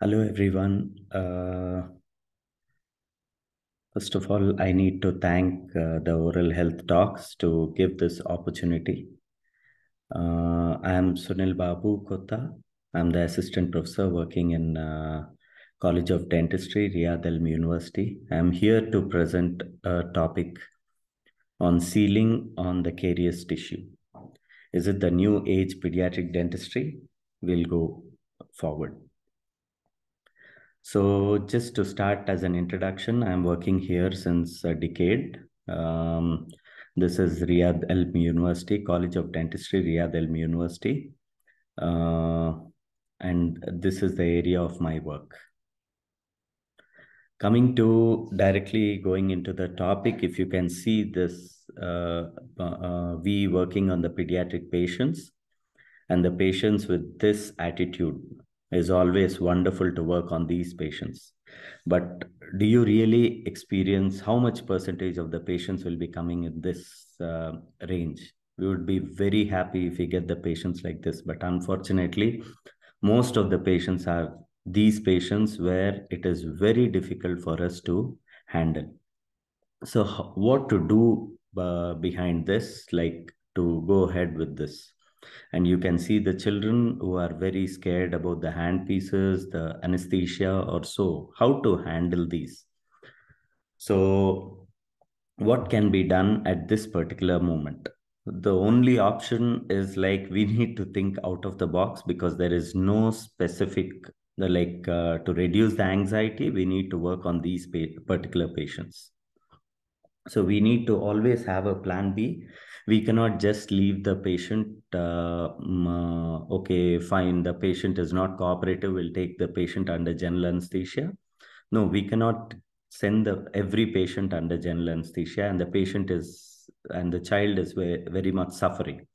Hello, everyone. Uh, first of all, I need to thank uh, the Oral Health Talks to give this opportunity. Uh, I am Sunil Babu Kotha. I'm the assistant professor working in uh, College of Dentistry, Riyadh Elm University. I'm here to present a topic on sealing on the carious tissue. Is it the new age pediatric dentistry? We'll go forward. So just to start as an introduction, I'm working here since a decade. Um, this is Riyadh Elm University, College of Dentistry, Riyadh Elm University. Uh, and this is the area of my work. Coming to directly going into the topic, if you can see this, uh, uh, we working on the pediatric patients and the patients with this attitude is always wonderful to work on these patients. But do you really experience how much percentage of the patients will be coming in this uh, range? We would be very happy if we get the patients like this. But unfortunately, most of the patients are these patients where it is very difficult for us to handle. So, what to do uh, behind this, like to go ahead with this? And you can see the children who are very scared about the hand pieces the anesthesia or so how to handle these. So what can be done at this particular moment? The only option is like we need to think out of the box because there is no specific like uh, to reduce the anxiety we need to work on these particular patients. So we need to always have a plan b we cannot just leave the patient uh, uh, okay fine the patient is not cooperative we'll take the patient under general anesthesia. No we cannot send the every patient under general anesthesia and the patient is and the child is very, very much suffering.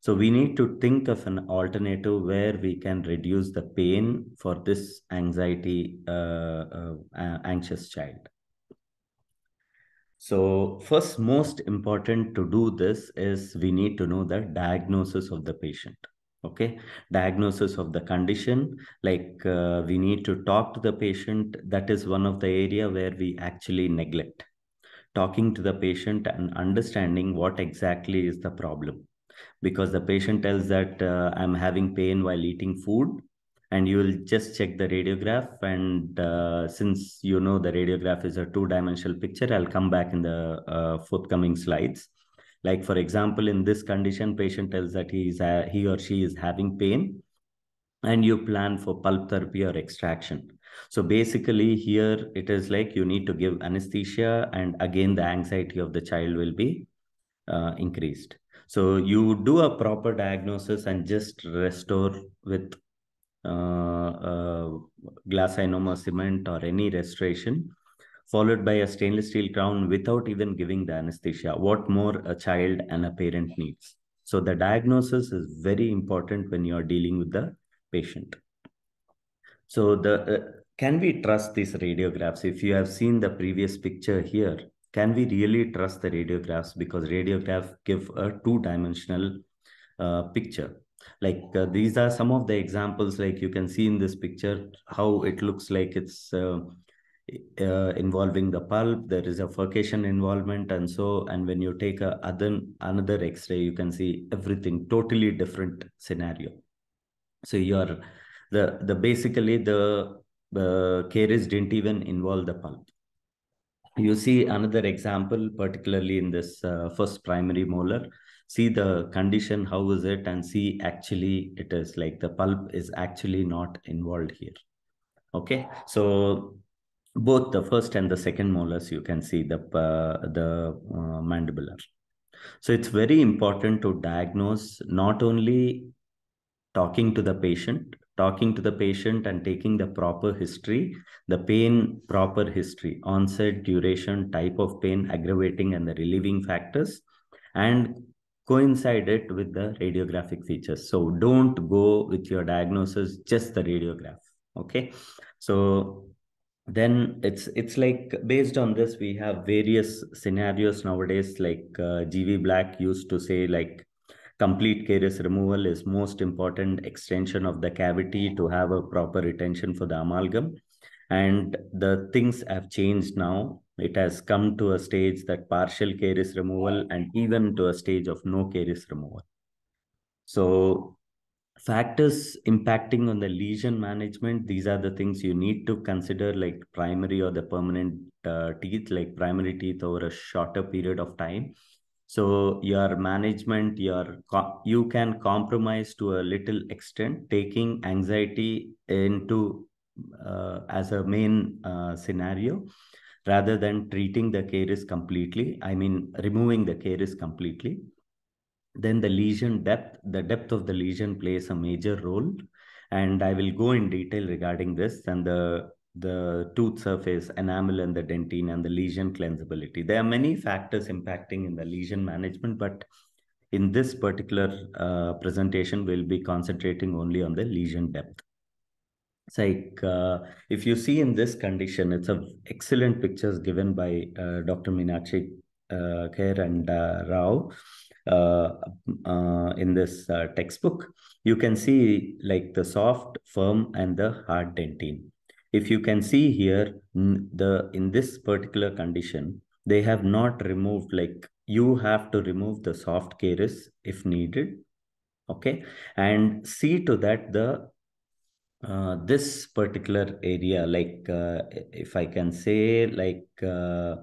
So we need to think of an alternative where we can reduce the pain for this anxiety uh, uh, anxious child so first, most important to do this is we need to know the diagnosis of the patient. Okay, diagnosis of the condition. Like uh, we need to talk to the patient. That is one of the area where we actually neglect talking to the patient and understanding what exactly is the problem. Because the patient tells that uh, I'm having pain while eating food, and you will just check the radiograph. And uh, since you know the radiograph is a two dimensional picture i'll come back in the uh, forthcoming slides. Like for example in this condition patient tells that he is uh, he or she is having pain and you plan for pulp therapy or extraction. So basically here it is like you need to give anesthesia and again the anxiety of the child will be uh, increased. So you do a proper diagnosis and just restore with glass ionomer cement or any restoration, followed by a stainless steel crown without even giving the anesthesia. What more a child and a parent needs. So the diagnosis is very important when you are dealing with the patient. So the uh, can we trust these radiographs? If you have seen the previous picture here, can we really trust the radiographs because radiographs give a two-dimensional uh, picture like uh, these are some of the examples like you can see in this picture how it looks like it's uh, uh, involving the pulp. There is a furcation involvement and so and when you take a other another x-ray you can see everything totally different scenario. So you're the the basically the the caries didn't even involve the pulp. You see another example particularly in this uh, first primary molar see the condition how is it and see actually it is like the pulp is actually not involved here. Okay? So both the first and the second molars you can see the uh, the uh, mandibular. So it's very important to diagnose not only talking to the patient talking to the patient and taking the proper history the pain proper history onset duration type of pain aggravating and the relieving factors and coincide it with the radiographic features. So don't go with your diagnosis, just the radiograph. Okay. So then it's it's like based on this we have various scenarios nowadays like uh, gv black used to say like complete caries removal is most important extension of the cavity to have a proper retention for the amalgam. And the things have changed now. It has come to a stage that partial caries removal and even to a stage of no caries removal. So factors impacting on the lesion management these are the things you need to consider like primary or the permanent uh, teeth like primary teeth over a shorter period of time so your management your you can compromise to a little extent taking anxiety into uh, as a main uh, scenario rather than treating the caries completely i mean removing the caries completely then the lesion depth the depth of the lesion plays a major role. And i will go in detail regarding this and the the tooth surface enamel and the dentine and the lesion cleansability. There are many factors impacting in the lesion management but in this particular uh, presentation we'll be concentrating only on the lesion depth it's like uh, if you see in this condition it's a excellent pictures given by uh, dr meenakshi uh, Kher and uh, rao uh, uh, in this uh, textbook, you can see like the soft, firm, and the hard dentine. If you can see here, the in this particular condition, they have not removed like you have to remove the soft caries if needed. Okay, and see to that the uh, this particular area, like uh, if I can say, like uh,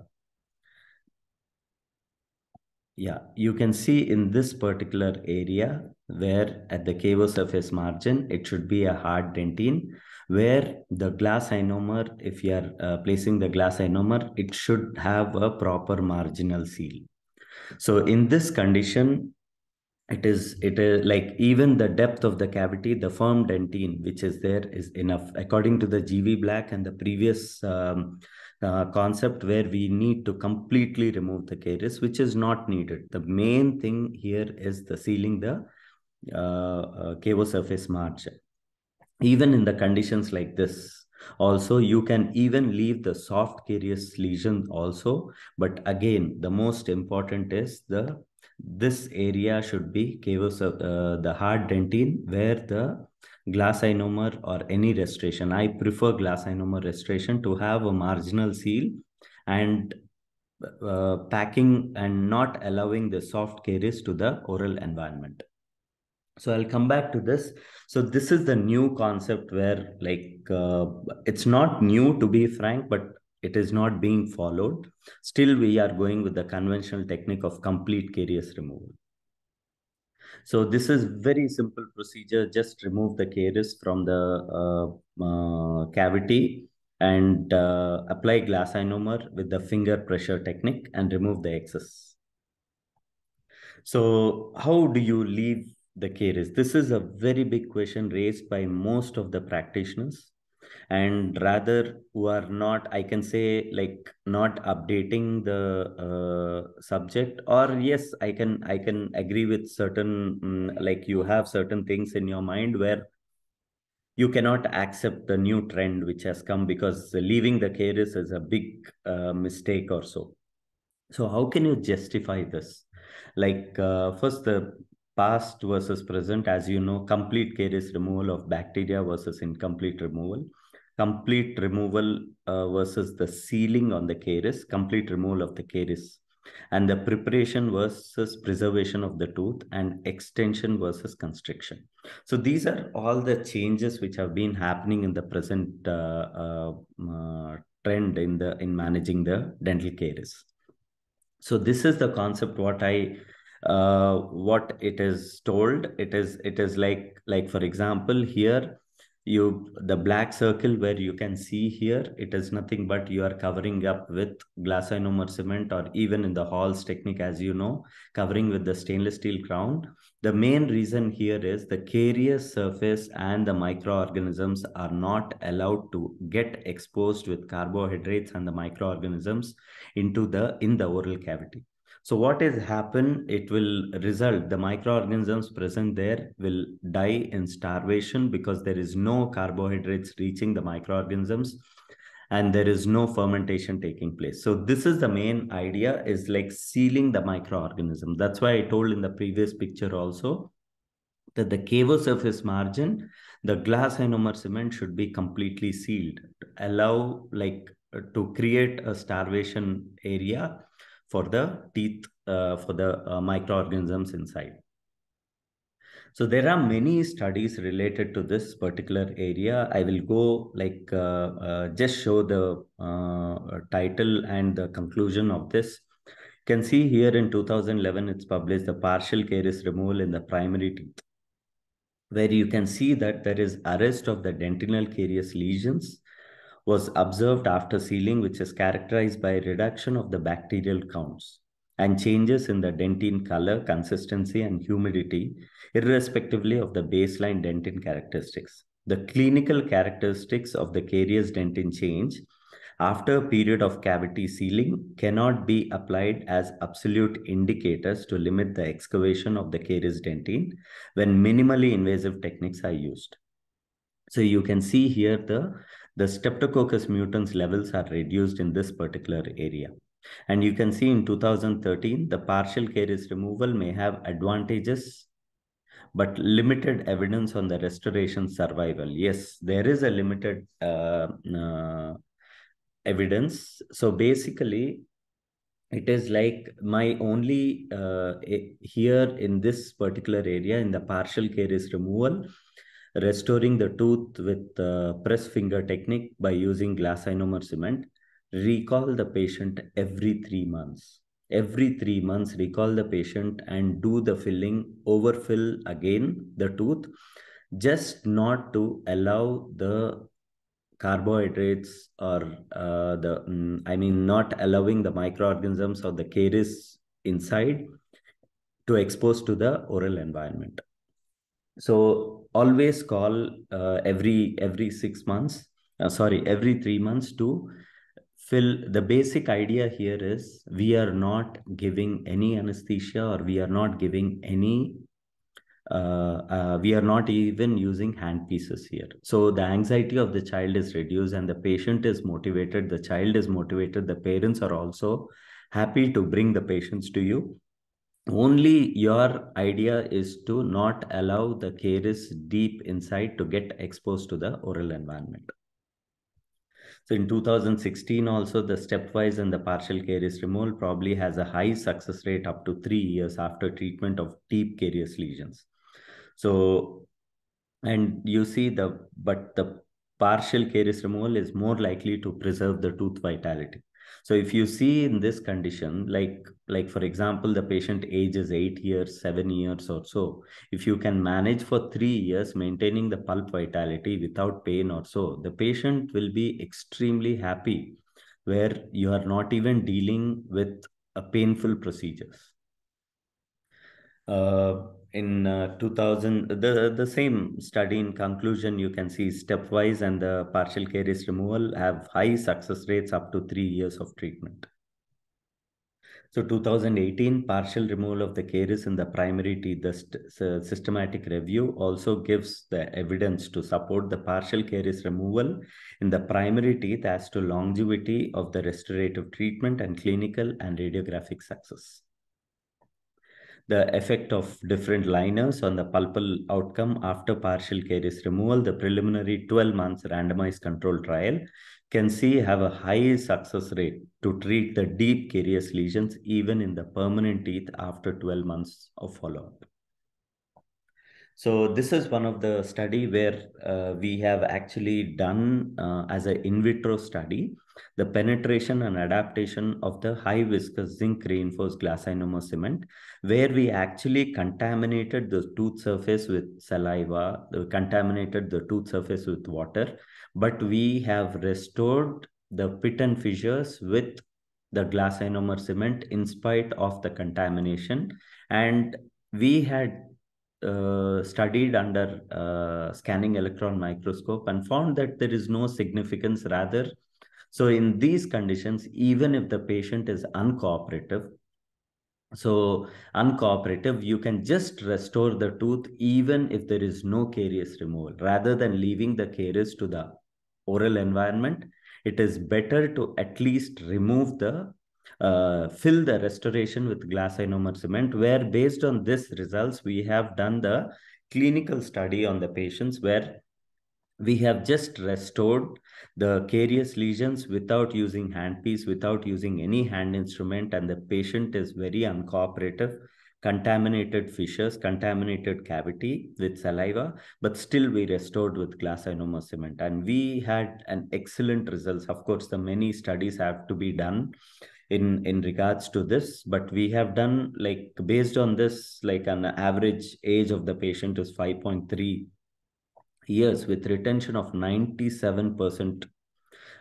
yeah, you can see in this particular area where at the cavo surface margin, it should be a hard dentine where the glass ionomer, if you are uh, placing the glass ionomer, it should have a proper marginal seal. So in this condition, it is it is like even the depth of the cavity the firm dentine which is there is enough according to the gv black and the previous um, uh, concept where we need to completely remove the caries, which is not needed. The main thing here is the sealing the uh, uh, cavo surface margin. Even in the conditions like this, also you can even leave the soft carious lesion also. But again, the most important is the this area should be cavo, uh, the hard dentine where the glass ionomer or any restoration. I prefer glass ionomer restoration to have a marginal seal and uh, packing and not allowing the soft caries to the oral environment. So I'll come back to this. So this is the new concept where like uh, it's not new to be frank, but it is not being followed. Still, we are going with the conventional technique of complete caries removal. So this is very simple procedure. Just remove the caries from the uh, uh, cavity and uh, apply glass ionomer with the finger pressure technique and remove the excess. So how do you leave the caries? This is a very big question raised by most of the practitioners and rather who are not i can say like not updating the uh, subject or yes i can i can agree with certain um, like you have certain things in your mind where you cannot accept the new trend which has come because leaving the caries is a big uh, mistake or so. So how can you justify this? Like uh, first the past versus present as you know complete caries removal of bacteria versus incomplete removal complete removal uh, versus the sealing on the caries, complete removal of the caries, and the preparation versus preservation of the tooth, and extension versus constriction. So these are all the changes which have been happening in the present uh, uh, uh trend in the in managing the dental caries. So this is the concept what I uh, what it is told. It is it is like like for example here you the black circle where you can see here it is nothing but you are covering up with glass ionomer cement or even in the Hall's technique as you know covering with the stainless steel crown. The main reason here is the carious surface and the microorganisms are not allowed to get exposed with carbohydrates and the microorganisms into the in the oral cavity so what is happen? It will result, the microorganisms present there will die in starvation because there is no carbohydrates reaching the microorganisms. and there is no fermentation taking place. So this is the main idea is like sealing the microorganism. That's why I told in the previous picture also that the cavo surface margin, the glass ionomer cement should be completely sealed to allow like to create a starvation area for the teeth, uh, for the uh, microorganisms inside. So there are many studies related to this particular area. I will go like uh, uh, just show the uh, title and the conclusion of this. You can see here in 2011, it's published the partial caries removal in the primary teeth, where you can see that there is arrest of the dentinal carious lesions was observed after sealing, which is characterized by reduction of the bacterial counts and changes in the dentine color, consistency, and humidity, irrespectively of the baseline dentin characteristics. The clinical characteristics of the carious dentin change after a period of cavity sealing cannot be applied as absolute indicators to limit the excavation of the carious dentine when minimally invasive techniques are used. So you can see here the, the Streptococcus mutans levels are reduced in this particular area. And you can see in 2013, the partial caries removal may have advantages, but limited evidence on the restoration survival. Yes, there is a limited uh, uh, evidence. So basically, it is like my only uh, here in this particular area in the partial caries removal, restoring the tooth with uh, press finger technique by using glass ionomer cement recall the patient every three months. Every three months, recall the patient and do the filling, overfill again the tooth, just not to allow the carbohydrates or uh, the, um, I mean, not allowing the microorganisms or the caries inside to expose to the oral environment. So always call uh, every every six months, uh, sorry, every three months to fill the basic idea here is we are not giving any anesthesia or we are not giving any, uh, uh, we are not even using hand pieces here. So the anxiety of the child is reduced and the patient is motivated, the child is motivated, the parents are also happy to bring the patients to you. Only your idea is to not allow the caries deep inside to get exposed to the oral environment. So in 2016 also the stepwise and the partial caries removal probably has a high success rate up to three years after treatment of deep carious lesions. So, and you see the, but the partial caries removal is more likely to preserve the tooth vitality. So if you see in this condition, like, like for example, the patient age is eight years, seven years or so, if you can manage for three years, maintaining the pulp vitality without pain or so, the patient will be extremely happy where you are not even dealing with a painful procedures. Uh, in uh, 2000 the the same study in conclusion you can see stepwise and the partial caries removal have high success rates up to 3 years of treatment. So 2018 partial removal of the caries in the primary teeth the st systematic review also gives the evidence to support the partial caries removal in the primary teeth as to longevity of the restorative treatment and clinical and radiographic success the effect of different liners on the pulpal outcome after partial caries removal, the preliminary 12 months randomized control trial can see have a high success rate to treat the deep carious lesions even in the permanent teeth after 12 months of follow-up. So this is one of the study where uh, we have actually done uh, as an in vitro study, the penetration and adaptation of the high viscous zinc reinforced glass ionomer cement, where we actually contaminated the tooth surface with saliva, contaminated the tooth surface with water, but we have restored the pit and fissures with the glass ionomer cement in spite of the contamination. And we had uh, studied under uh, scanning electron microscope and found that there is no significance rather. So in these conditions even if the patient is uncooperative so uncooperative you can just restore the tooth even if there is no caries removal. Rather than leaving the caries to the oral environment it is better to at least remove the uh, fill the restoration with glass ionomer cement where based on this results we have done the clinical study on the patients where we have just restored the carious lesions without using handpiece, without using any hand instrument, and the patient is very uncooperative, contaminated fissures, contaminated cavity with saliva, but still we restored with glass ionomer cement. And we had an excellent results. Of course, the many studies have to be done in in regards to this but we have done like based on this like an average age of the patient is 5.3 years with retention of 97%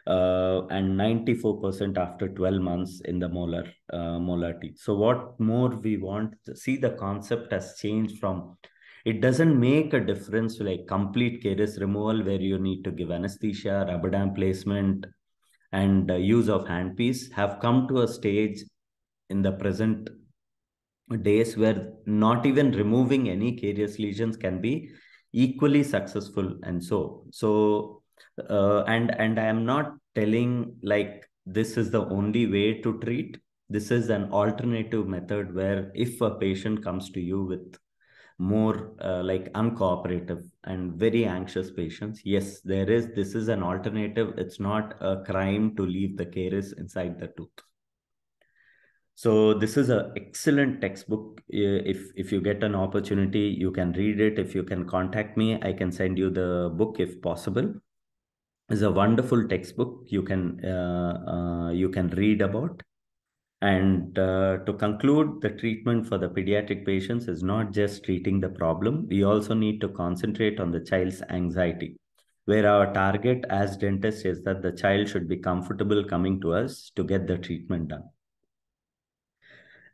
uh, and 94% after 12 months in the molar uh, molar teeth. So what more we want to see the concept has changed from it doesn't make a difference like complete caries removal where you need to give anesthesia, rubber dam placement and uh, use of handpiece have come to a stage in the present days where not even removing any carious lesions can be equally successful. And so so uh, and and i am not telling like this is the only way to treat. This is an alternative method where if a patient comes to you with more uh, like uncooperative and very anxious patients yes there is this is an alternative it's not a crime to leave the caries inside the tooth so this is an excellent textbook. If if you get an opportunity, you can read it. If you can contact me, I can send you the book if possible. It's a wonderful textbook. You can uh, uh, you can read about. And uh, to conclude, the treatment for the pediatric patients is not just treating the problem. We also need to concentrate on the child's anxiety, where our target as dentists is that the child should be comfortable coming to us to get the treatment done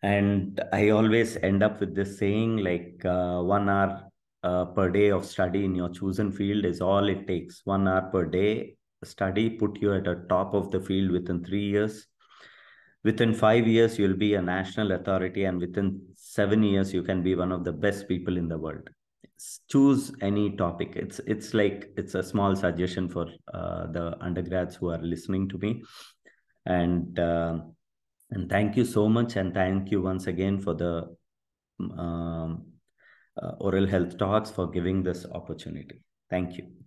and i always end up with this saying like uh, one hour uh, per day of study in your chosen field is all it takes one hour per day study put you at the top of the field within three years within five years you'll be a national authority and within seven years you can be one of the best people in the world choose any topic it's it's like it's a small suggestion for uh, the undergrads who are listening to me and uh, and thank you so much. And thank you once again for the um, uh, oral health talks for giving this opportunity. Thank you.